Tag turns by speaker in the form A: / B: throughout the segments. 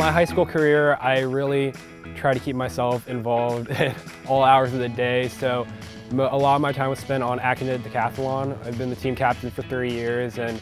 A: My high school career, I really try to keep myself involved in all hours of the day. So a lot of my time was spent on academic decathlon. I've been the team captain for three years and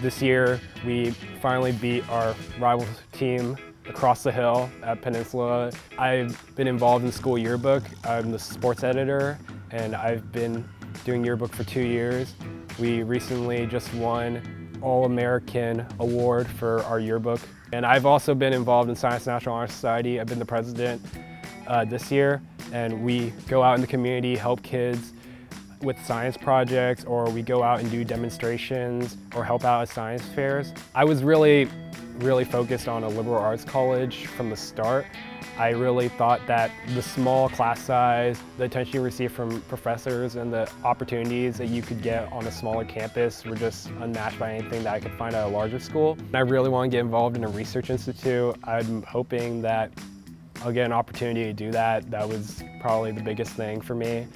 A: this year we finally beat our rival team across the hill at Peninsula. I've been involved in school yearbook. I'm the sports editor and I've been doing yearbook for two years. We recently just won All-American Award for our yearbook. And I've also been involved in Science National Honor Society. I've been the president uh, this year and we go out in the community, help kids with science projects or we go out and do demonstrations or help out at science fairs. I was really, really focused on a liberal arts college from the start. I really thought that the small class size, the attention you receive from professors and the opportunities that you could get on a smaller campus were just unmatched by anything that I could find at a larger school. I really want to get involved in a research institute. I'm hoping that I'll get an opportunity to do that. That was probably the biggest thing for me.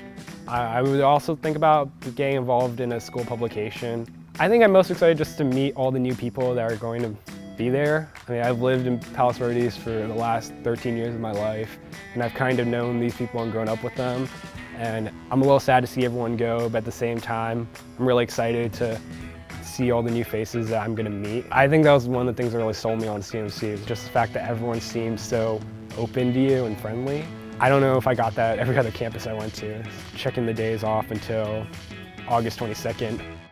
A: I, I would also think about getting involved in a school publication. I think I'm most excited just to meet all the new people that are going to be there. I mean, I've lived in Palos Verdes for the last 13 years of my life, and I've kind of known these people and grown up with them. And I'm a little sad to see everyone go, but at the same time, I'm really excited to see all the new faces that I'm going to meet. I think that was one of the things that really sold me on CMC, is just the fact that everyone seems so open to you and friendly. I don't know if I got that every other campus I went to. Checking the days off until August 22nd.